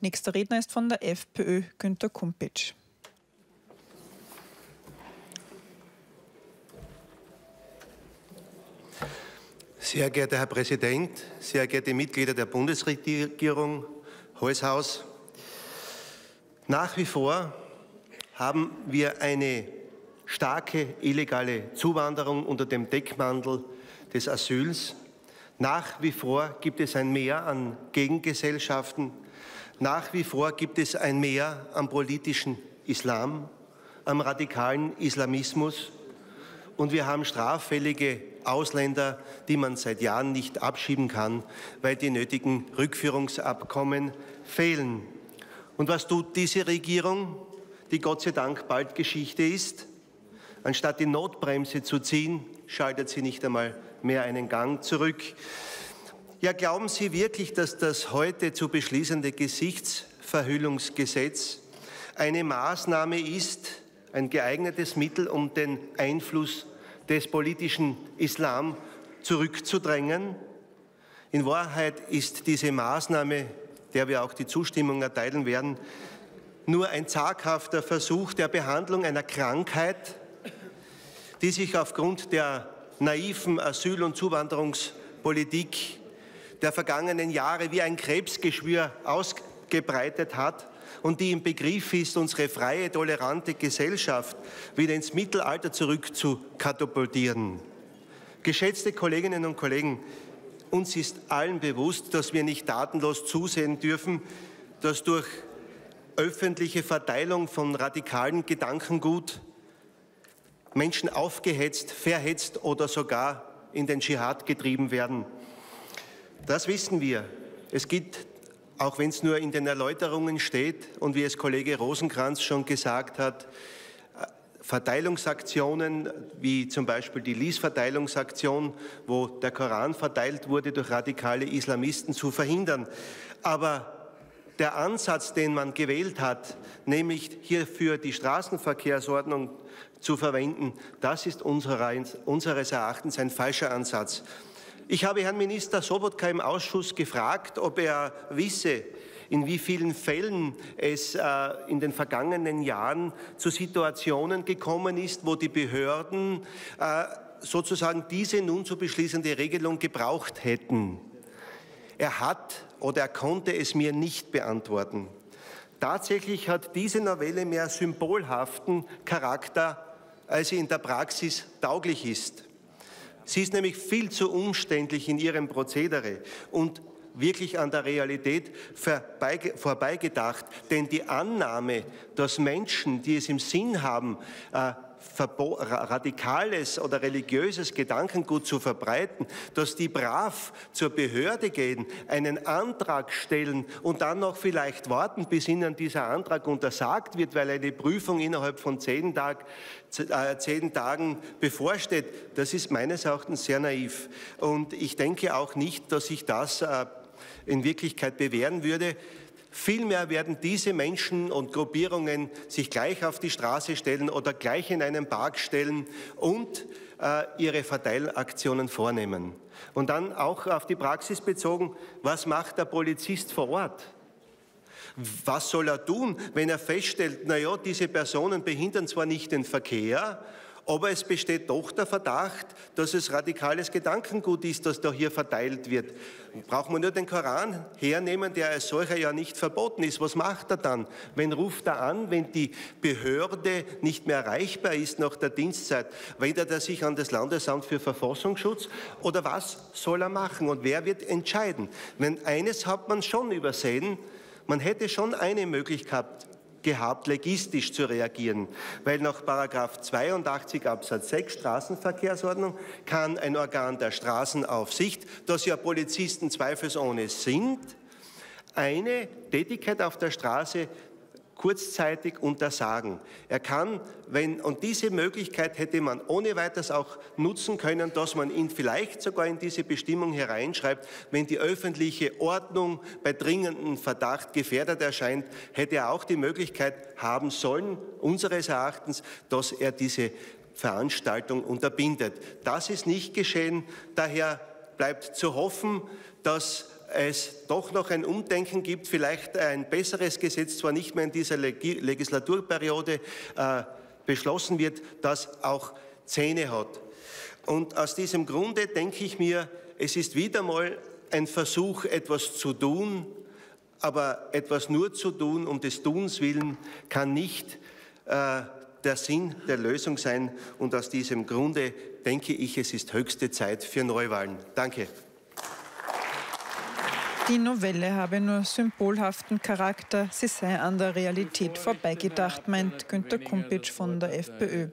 Nächster Redner ist von der FPÖ Günter Kumpitsch. Sehr geehrter Herr Präsident, sehr geehrte Mitglieder der Bundesregierung, Häushaus, nach wie vor haben wir eine starke illegale Zuwanderung unter dem Deckmantel des Asyls. Nach wie vor gibt es ein Mehr an Gegengesellschaften. Nach wie vor gibt es ein Mehr am politischen Islam, am radikalen Islamismus. Und wir haben straffällige Ausländer, die man seit Jahren nicht abschieben kann, weil die nötigen Rückführungsabkommen fehlen. Und was tut diese Regierung, die Gott sei Dank bald Geschichte ist? Anstatt die Notbremse zu ziehen, schaltet sie nicht einmal mehr einen Gang zurück. Ja, glauben Sie wirklich, dass das heute zu beschließende Gesichtsverhüllungsgesetz eine Maßnahme ist, ein geeignetes Mittel, um den Einfluss des politischen Islam zurückzudrängen? In Wahrheit ist diese Maßnahme, der wir auch die Zustimmung erteilen werden, nur ein zaghafter Versuch der Behandlung einer Krankheit, die sich aufgrund der naiven Asyl- und Zuwanderungspolitik der vergangenen Jahre wie ein Krebsgeschwür ausgebreitet hat und die im Begriff ist, unsere freie, tolerante Gesellschaft wieder ins Mittelalter zurück zu katapultieren. Geschätzte Kolleginnen und Kollegen, uns ist allen bewusst, dass wir nicht tatenlos zusehen dürfen, dass durch öffentliche Verteilung von radikalen Gedankengut Menschen aufgehetzt, verhetzt oder sogar in den Dschihad getrieben werden. Das wissen wir. Es gibt, auch wenn es nur in den Erläuterungen steht und wie es Kollege Rosenkranz schon gesagt hat, Verteilungsaktionen, wie zum Beispiel die Lies-Verteilungsaktion, wo der Koran verteilt wurde durch radikale Islamisten, zu verhindern. Aber der Ansatz, den man gewählt hat, nämlich hierfür die Straßenverkehrsordnung zu verwenden, das ist unseres Erachtens ein falscher Ansatz. Ich habe Herrn Minister Sobotka im Ausschuss gefragt, ob er wisse, in wie vielen Fällen es äh, in den vergangenen Jahren zu Situationen gekommen ist, wo die Behörden äh, sozusagen diese nun zu beschließende Regelung gebraucht hätten. Er hat oder er konnte es mir nicht beantworten. Tatsächlich hat diese Novelle mehr symbolhaften Charakter, als sie in der Praxis tauglich ist. Sie ist nämlich viel zu umständlich in ihrem Prozedere und wirklich an der Realität vorbeigedacht. Denn die Annahme, dass Menschen, die es im Sinn haben, äh, radikales oder religiöses Gedankengut zu verbreiten, dass die brav zur Behörde gehen, einen Antrag stellen und dann noch vielleicht warten, bis ihnen dieser Antrag untersagt wird, weil eine Prüfung innerhalb von zehn, Tag, äh, zehn Tagen bevorsteht, das ist meines Erachtens sehr naiv. Und ich denke auch nicht, dass sich das äh, in Wirklichkeit bewähren würde. Vielmehr werden diese Menschen und Gruppierungen sich gleich auf die Straße stellen oder gleich in einen Park stellen und äh, ihre Verteilaktionen vornehmen. Und dann auch auf die Praxis bezogen, was macht der Polizist vor Ort? Was soll er tun, wenn er feststellt, na ja, diese Personen behindern zwar nicht den Verkehr, aber es besteht doch der Verdacht, dass es radikales Gedankengut ist, das da hier verteilt wird. Braucht man nur den Koran hernehmen, der als solcher ja nicht verboten ist. Was macht er dann? Wen ruft er an, wenn die Behörde nicht mehr erreichbar ist nach der Dienstzeit? Wendet er sich an das Landesamt für Verfassungsschutz? Oder was soll er machen? Und wer wird entscheiden? Wenn eines hat man schon übersehen, man hätte schon eine Möglichkeit gehabt, legistisch zu reagieren, weil nach 82 Absatz 6 Straßenverkehrsordnung kann ein Organ der Straßenaufsicht, das ja Polizisten zweifelsohne sind, eine Tätigkeit auf der Straße kurzzeitig untersagen. Er kann, wenn, und diese Möglichkeit hätte man ohne weiteres auch nutzen können, dass man ihn vielleicht sogar in diese Bestimmung hereinschreibt, wenn die öffentliche Ordnung bei dringendem Verdacht gefährdet erscheint, hätte er auch die Möglichkeit haben sollen, unseres Erachtens, dass er diese Veranstaltung unterbindet. Das ist nicht geschehen. Daher bleibt zu hoffen, dass es doch noch ein Umdenken gibt, vielleicht ein besseres Gesetz, zwar nicht mehr in dieser Legislaturperiode äh, beschlossen wird, das auch Zähne hat. Und aus diesem Grunde denke ich mir, es ist wieder mal ein Versuch, etwas zu tun, aber etwas nur zu tun um des Tuns willen kann nicht äh, der Sinn der Lösung sein. Und aus diesem Grunde denke ich, es ist höchste Zeit für Neuwahlen. Danke. Die Novelle habe nur symbolhaften Charakter, sie sei an der Realität vorbeigedacht, meint Günter Kumpitsch von der FPÖ.